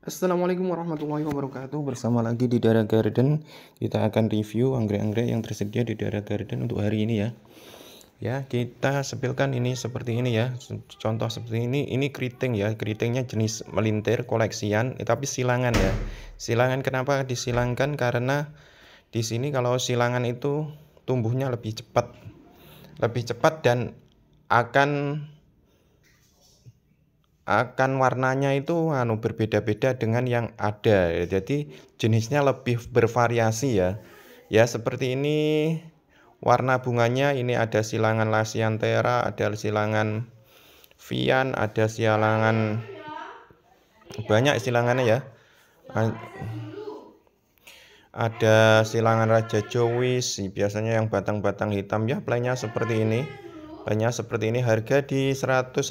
Assalamualaikum warahmatullahi wabarakatuh. Bersama lagi di Dara Garden Kita akan review anggrek-anggrek yang tersedia di Dara Garden untuk hari ini ya. Ya kita sepilkan ini seperti ini ya. Contoh seperti ini Ini keriting ya. Keritingnya jenis melintir koleksian eh, Tapi silangan ya. Silangan kenapa disilangkan? Karena di sini kalau silangan itu Tumbuhnya lebih cepat. Lebih cepat dan akan akan warnanya itu anu berbeda-beda dengan yang ada. Jadi jenisnya lebih bervariasi ya. Ya seperti ini warna bunganya ini ada silangan lasiantera ada silangan vian ada silangan banyak silangannya ya. Ada silangan raja jowis biasanya yang batang-batang hitam ya playnya seperti ini banyak seperti ini harga di 150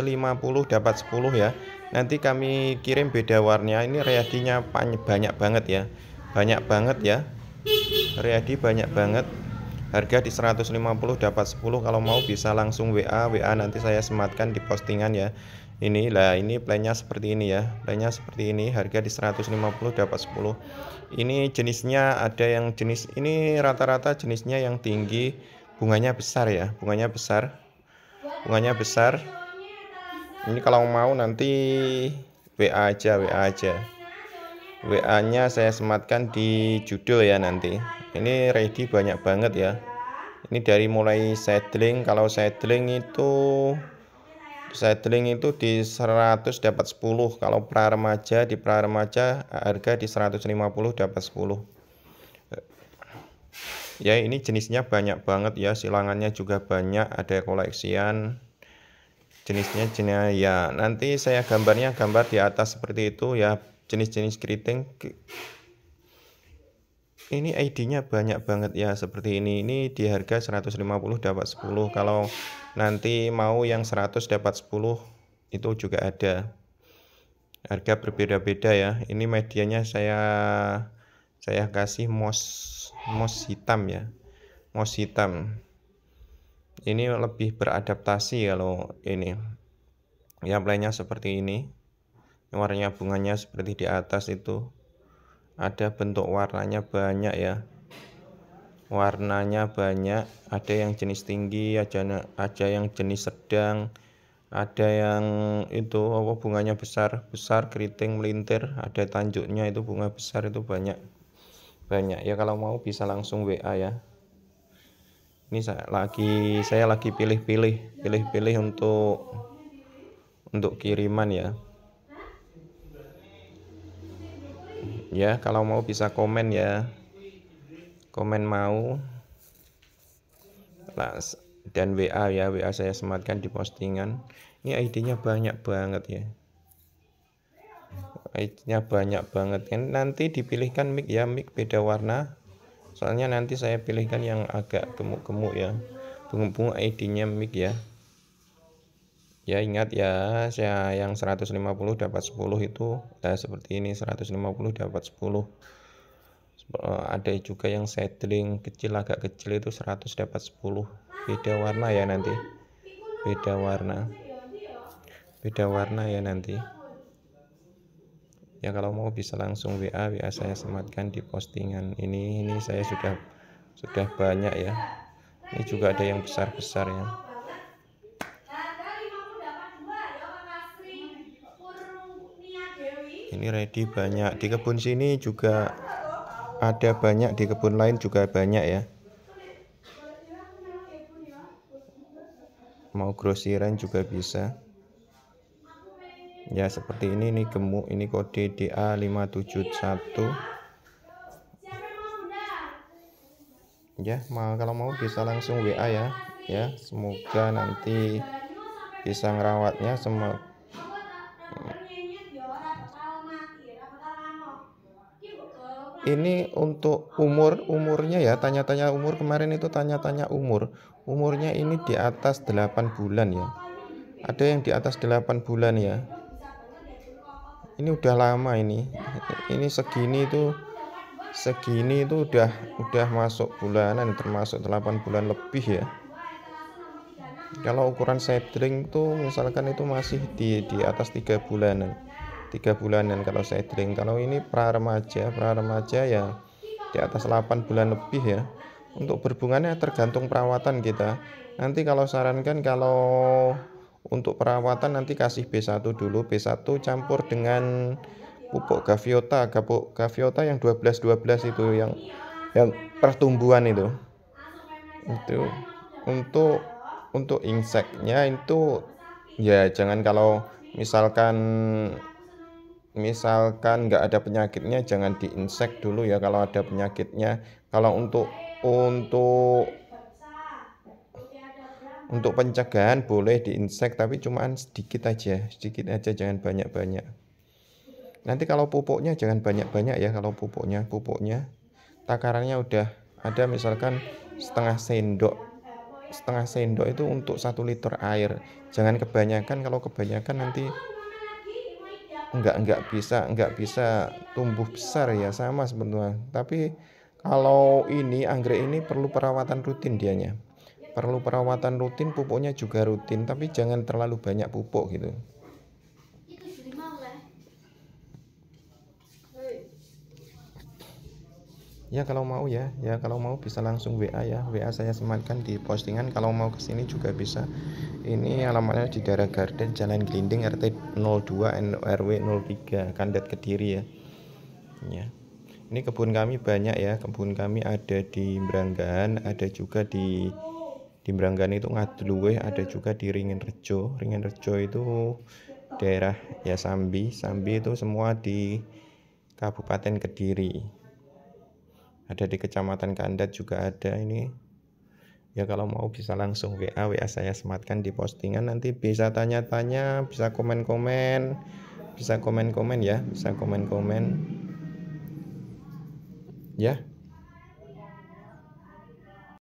dapat 10 ya. Nanti kami kirim beda warnanya ini readinya banyak banget ya. Banyak banget ya. Readi banyak banget. Harga di 150 dapat 10 kalau mau bisa langsung WA WA nanti saya sematkan di postingan ya. Ini lah ini plannya seperti ini ya. Plannya seperti ini harga di 150 dapat 10 ini jenisnya ada yang jenis ini rata-rata jenisnya yang tinggi bunganya besar ya bunganya besar bunganya besar. Ini kalau mau nanti WA aja WA aja. WA nya saya sematkan di judul ya nanti. Ini ready banyak banget ya. Ini dari mulai seedling kalau seedling itu seedling itu di 100 dapat 10 kalau pra remaja di pra remaja harga di 150 dapat 10 ya ini jenisnya banyak banget ya. Silangannya juga banyak ada koleksian. Jenisnya jenis ya nanti saya gambarnya gambar di atas seperti itu ya. Jenis-jenis keriting. Ini ID-nya banyak banget ya seperti ini. Ini di harga 150 dapat 10 kalau nanti mau yang 100 dapat 10 itu juga ada. Harga berbeda-beda ya. Ini medianya saya saya kasih mos mouse hitam ya. Mouse hitam. Ini lebih beradaptasi kalau ini. Ya lainnya seperti ini. Warnanya bunganya seperti di atas itu. Ada bentuk warnanya banyak ya. Warnanya banyak. Ada yang jenis tinggi ada ada yang jenis sedang. Ada yang itu apa bunganya besar besar keriting melintir. Ada tanjuknya itu bunga besar itu banyak banyak. Ya kalau mau bisa langsung WA ya. Ini saya lagi saya lagi pilih-pilih pilih-pilih untuk untuk kiriman ya. Ya kalau mau bisa komen ya. Komen mau. Dan WA ya WA saya sematkan di postingan. Ini ID-nya banyak banget ya nya banyak banget. Kan nanti dipilihkan mic ya mic beda warna. Soalnya nanti saya pilihkan yang agak gemuk-gemuk ya. Bunga-bunga ID-nya mic ya. Ya ingat ya saya yang 150 dapat 10 itu. Ya seperti ini 150 dapat 10 eh, ada juga yang settling kecil agak kecil itu 100 dapat 10 beda warna ya nanti. Beda warna. Beda warna ya nanti ya kalau mau bisa langsung WA WA saya sematkan di postingan ini. Ini saya sudah sudah banyak ya. Ini juga ada yang besar-besar ya. Ini ready banyak. Di kebun sini juga ada banyak di kebun lain juga banyak ya. Mau grosiran juga bisa ya seperti ini nih gemuk. Ini kode DA571 ya mau kalau mau bisa langsung WA ya. Ya semoga nanti bisa ngerawatnya. Semua ini untuk umur umurnya ya. Tanya-tanya umur. Kemarin itu tanya-tanya umur. Umurnya ini di atas 8 bulan ya. Ada yang di atas 8 bulan ya ini udah lama ini. Ini segini itu segini itu udah udah masuk bulanan termasuk 8 bulan lebih ya. Kalau ukuran seedling itu misalkan itu masih di di atas tiga bulanan tiga bulanan kalau seedling kalau ini pra remaja pra remaja ya di atas 8 bulan lebih ya. Untuk berbunganya tergantung perawatan kita. Nanti kalau sarankan kalau untuk perawatan nanti kasih B1 dulu. B1 campur dengan pupuk gaviota. Pupuk gaviota yang 12-12 itu yang yang pertumbuhan itu. Itu. Untuk untuk inseknya itu ya jangan kalau misalkan misalkan nggak ada penyakitnya jangan diinsek dulu ya kalau ada penyakitnya. Kalau untuk untuk untuk pencegahan boleh diinsek tapi cuman sedikit aja sedikit aja jangan banyak-banyak. Nanti kalau pupuknya jangan banyak-banyak ya kalau pupuknya pupuknya takarannya udah ada misalkan setengah sendok. Setengah sendok itu untuk satu liter air. Jangan kebanyakan kalau kebanyakan nanti enggak enggak bisa enggak bisa tumbuh besar ya sama sebetulnya. Tapi kalau ini anggrek ini perlu perawatan rutin dianya perlu perawatan rutin pupuknya juga rutin tapi jangan terlalu banyak pupuk gitu. Ya kalau mau ya. Ya kalau mau bisa langsung WA ya. WA saya sematkan di postingan. Kalau mau ke sini juga bisa. Ini alamatnya di daerah Garden Jalan Gelinding RT 02 RW 03 Kandat Kediri ya. Ya. Ini kebun kami banyak ya. Kebun kami ada di Branggan ada juga di di Branggan itu Ngadluwe ada juga di Ringin Rejo. Ringin Rejo itu daerah ya Sambi. Sambi itu semua di Kabupaten Kediri. Ada di kecamatan Kandat juga ada ini. Ya kalau mau bisa langsung WA WA saya sematkan di postingan. Nanti bisa tanya-tanya bisa komen-komen. Bisa komen-komen ya bisa komen-komen. Ya